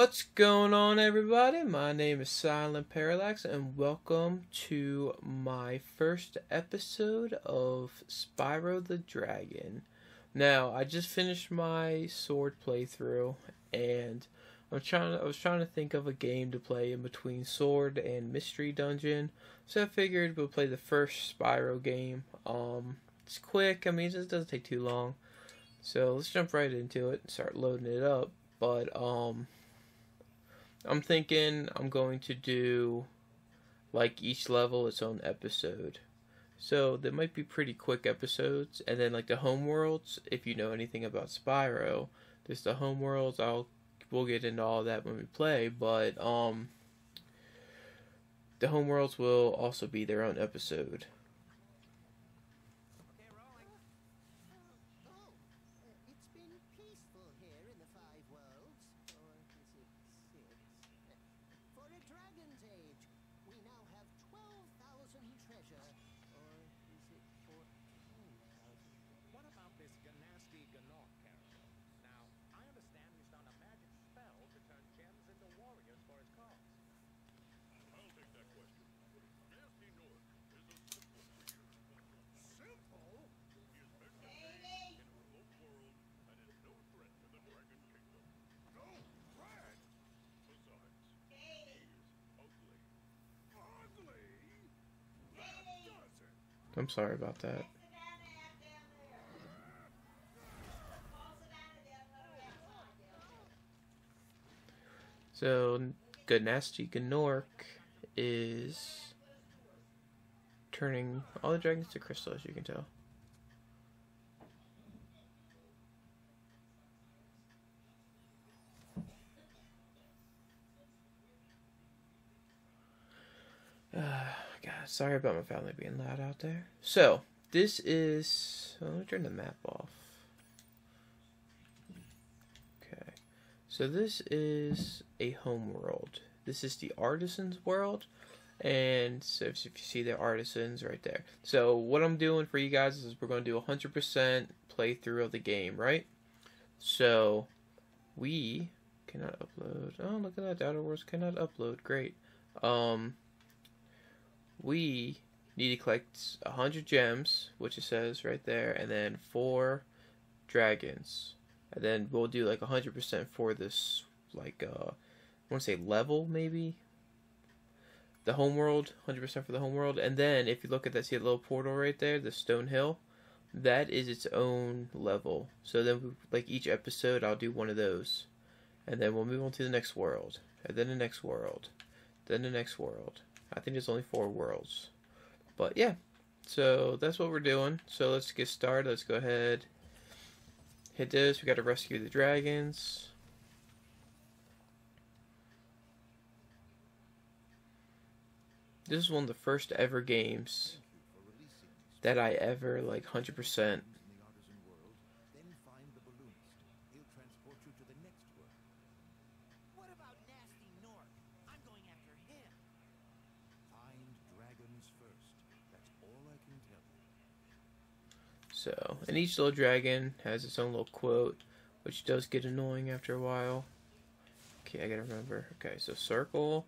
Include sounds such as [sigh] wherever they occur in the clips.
What's going on, everybody? My name is Silent Parallax, and welcome to my first episode of Spyro the Dragon. Now, I just finished my sword playthrough, and I'm trying. I was trying to think of a game to play in between Sword and Mystery Dungeon, so I figured we'll play the first Spyro game. Um, it's quick. I mean, it doesn't take too long. So let's jump right into it and start loading it up. But um I'm thinking I'm going to do like each level its own episode. So there might be pretty quick episodes, and then like the home worlds. If you know anything about Spyro, there's the home worlds. I'll we'll get into all that when we play, but um, the home worlds will also be their own episode. I'm sorry about that. So, Gnasty Gnorc is turning all the dragons to crystal, as you can tell. [sighs] [sighs] sorry about my family being loud out there. So, this is. Well, let me turn the map off. Okay. So, this is a home world. This is the artisan's world. And so, if you see the artisans right there. So, what I'm doing for you guys is we're going to do a 100% playthrough of the game, right? So, we cannot upload. Oh, look at that. Outer Worlds cannot upload. Great. Um, we need to collect 100 gems, which it says right there, and then four dragons. And then we'll do like 100% for this, like, uh, I want to say level, maybe? The homeworld, 100% for the homeworld. And then if you look at that, see a little portal right there, the stone hill? That is its own level. So then, like, each episode, I'll do one of those. And then we'll move on to the next world. And then the next world. Then the next world. I think there's only four worlds. But yeah, so that's what we're doing. So let's get started. Let's go ahead, hit this. We got to rescue the dragons. This is one of the first ever games that I ever like 100% So, and each little dragon has its own little quote, which does get annoying after a while. Okay, I gotta remember. Okay, so circle.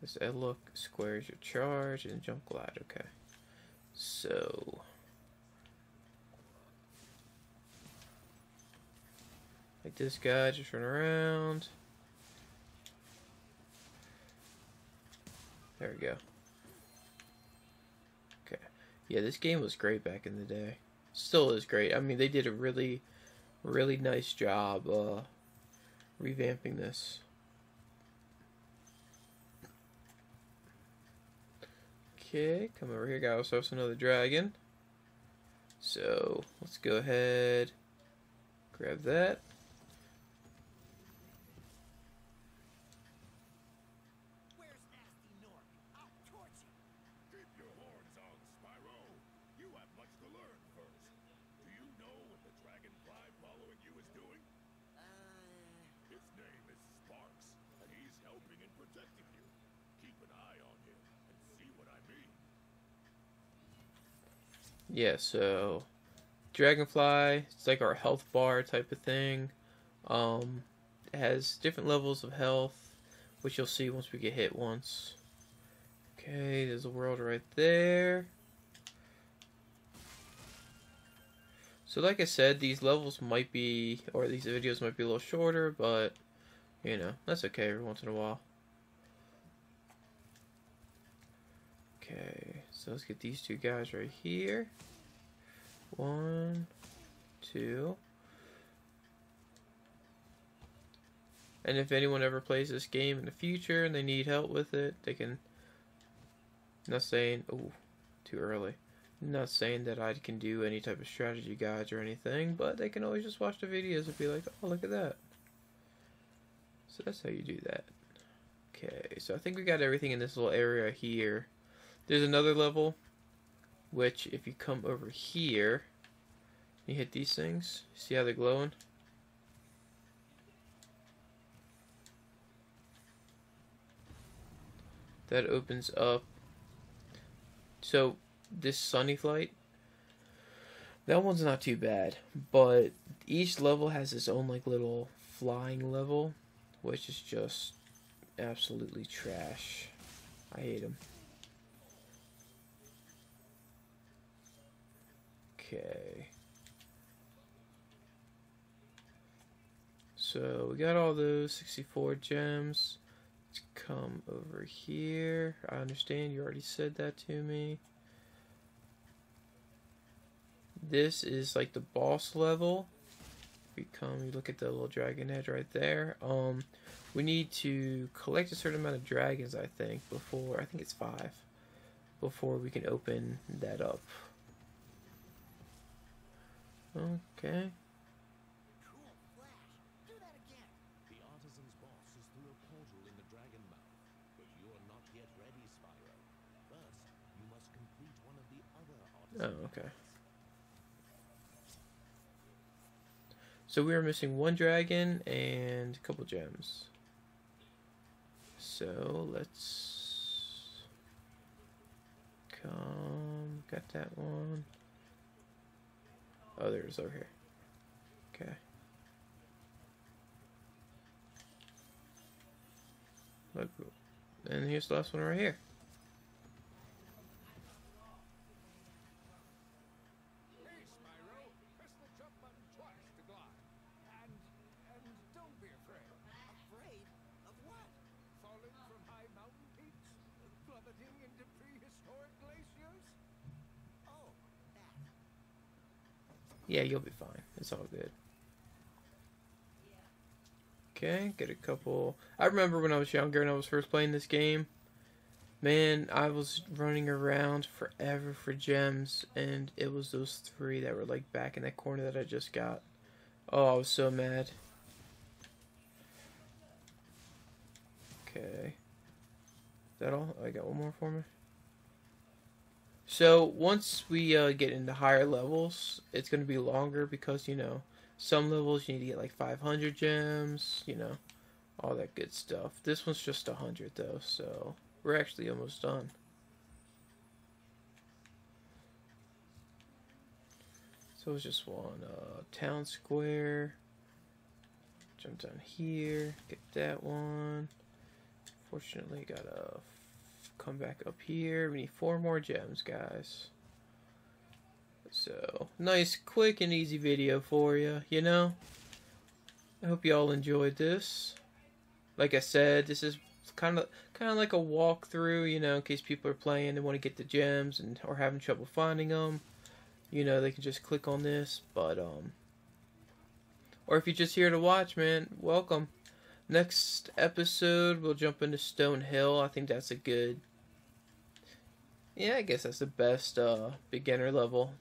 This Ed look, squares your charge, and jump glide. Okay. So. Like this guy, just run around. There we go. Yeah, this game was great back in the day. Still is great. I mean, they did a really, really nice job uh, revamping this. Okay, come over here, got ourselves another dragon. So, let's go ahead, grab that. Yeah, so Dragonfly, it's like our health bar type of thing. Um, It has different levels of health, which you'll see once we get hit once. Okay, there's a world right there. So like I said, these levels might be, or these videos might be a little shorter, but, you know, that's okay every once in a while. Okay, so let's get these two guys right here. One, two. And if anyone ever plays this game in the future and they need help with it, they can. Not saying, oh, too early. Not saying that I can do any type of strategy guides or anything, but they can always just watch the videos and be like, oh, look at that. So that's how you do that. Okay, so I think we got everything in this little area here. There's another level, which if you come over here, you hit these things, see how they're glowing? That opens up. So, this Sunny Flight, that one's not too bad, but each level has its own like little flying level, which is just absolutely trash. I hate them. Okay. So we got all those 64 gems. Let's come over here. I understand you already said that to me. This is like the boss level. We come, you look at the little dragon head right there. Um, we need to collect a certain amount of dragons, I think, before, I think it's five, before we can open that up. Okay. Cool flash. Do that again. The artisan's boss is through a portal in the dragon mouth, but you're not yet ready, Spyro. First, you must complete one of the other artisans. Oh, okay. So we are missing one dragon and a couple gems. So let's come. Got that one. Oh, there's over here. Okay. Look, and here's the last one right here. Hey, Spyro, press the jump button twice to glide. And, and don't be afraid. Afraid of what? Falling from high mountain peaks? Plummeting into prehistoric glaciers? Oh, that. Yeah, you'll be fine. It's all good. Okay, get a couple. I remember when I was younger and I was first playing this game. Man, I was running around forever for gems, and it was those three that were like back in that corner that I just got. Oh, I was so mad. Okay. Is that all? I got one more for me. So once we uh, get into higher levels, it's going to be longer because you know some levels you need to get like 500 gems, you know, all that good stuff. This one's just 100 though, so we're actually almost done. So it's just one uh, town square. Jump down here, get that one. Fortunately, gotta f- come back up here. We need four more gems, guys. So, nice, quick, and easy video for you, you know? I hope you all enjoyed this. Like I said, this is kind of kind of like a walkthrough, you know, in case people are playing and want to get the gems and or having trouble finding them. You know, they can just click on this, but um or if you're just here to watch, man, welcome. Next episode, we'll jump into Stone Hill. I think that's a good yeah, I guess that's the best uh, beginner level.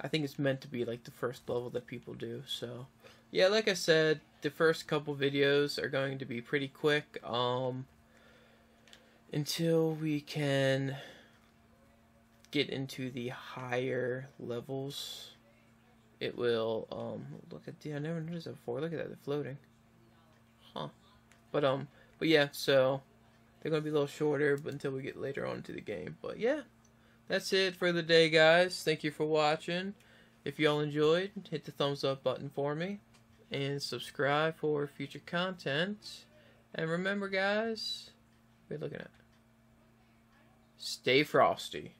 I think it's meant to be like the first level that people do. So, yeah, like I said, the first couple videos are going to be pretty quick. Um, until we can get into the higher levels, it will. Um, look at the. I never noticed that before. Look at that, they're floating. Huh. But um, but yeah, so they're going to be a little shorter but until we get later on to the game. But yeah, that's it for the day, guys. Thank you for watching. If y'all enjoyed, hit the thumbs up button for me. And subscribe for future content. And remember, guys, we're looking at? Stay frosty.